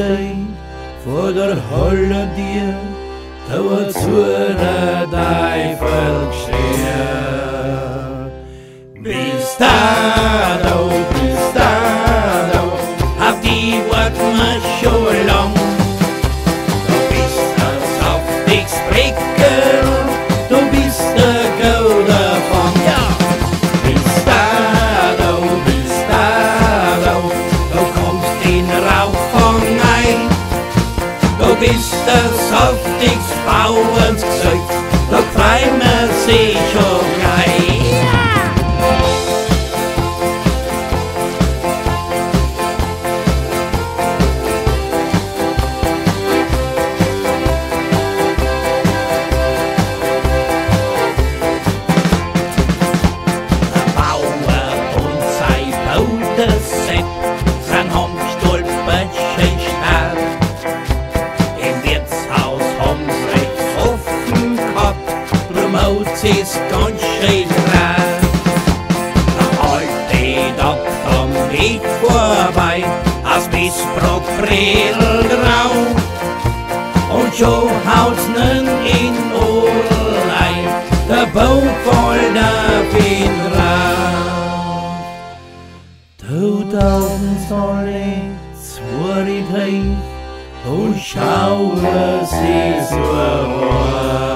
Voor Vader, hulle die, toe het zoene die volk Du bist ein saftiges Bauernsgesicht, da freuen wir sich schon gleich. Am Weg vorbei, aus Missbrauch grau und schon haut's nen in Ohrlei, der Baum voll der raus. Tausend Sonne, zwei und schaue sie so hoch.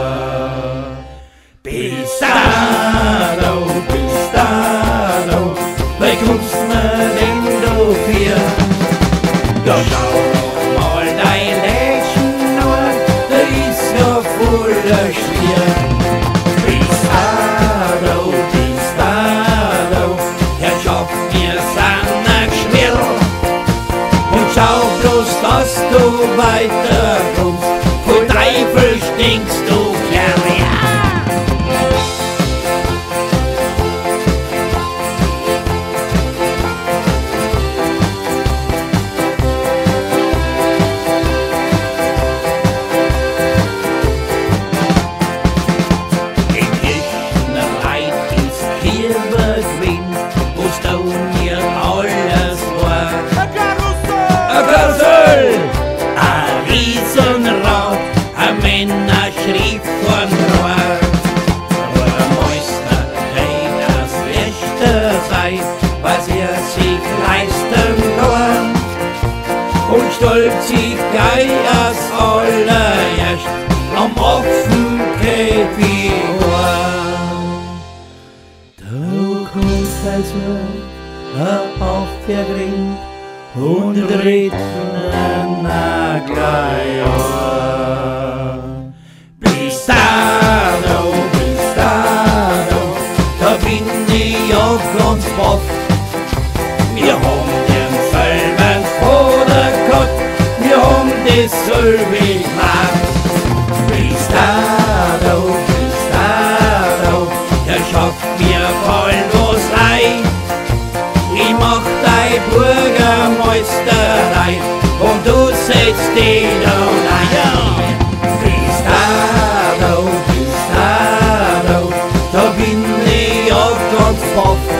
Ja Herrschaft, wir sind ein Geschmirr. Und schau bloß, dass du weiterkommst, vor Teufel stinkst du, Und stolz sich gei als allererst am offen Käfig war. Du kommst als mir auf der Ring und dreht na gleich 1609. Pista to winny odkąd powstał.